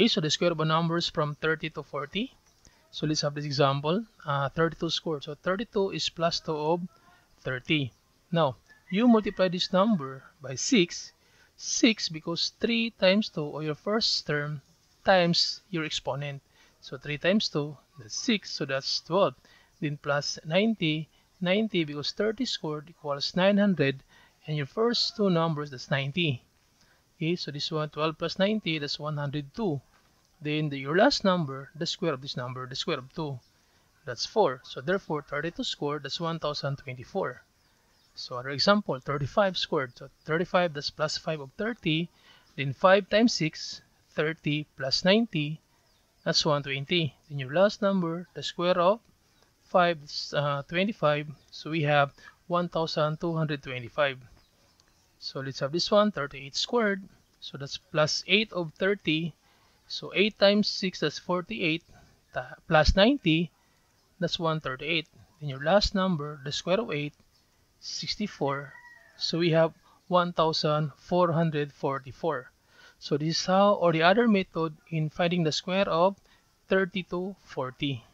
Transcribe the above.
Okay, so the square of a number is from 30 to 40. So let's have this example. Uh, 32 squared. So 32 is plus 2 of 30. Now, you multiply this number by 6. 6 because 3 times 2 or your first term times your exponent. So 3 times 2, that's 6. So that's 12. Then plus 90. 90 because 30 squared equals 900. And your first two numbers, that's 90. Okay, so this one, 12 plus 90, that's 102. Then the, your last number, the square of this number, the square of 2, that's 4. So therefore, 32 squared, that's 1024. So our example, 35 squared. So 35, that's plus 5 of 30. Then 5 times 6, 30 plus 90, that's 120. Then your last number, the square of 5 is uh, 25. So we have 1225. So let's have this one, 38 squared. So that's plus 8 of 30. So 8 times 6, that's 48. Plus 90, that's 138. Then your last number, the square of 8, 64. So we have 1444. So this is how, or the other method in finding the square of 30 to 40.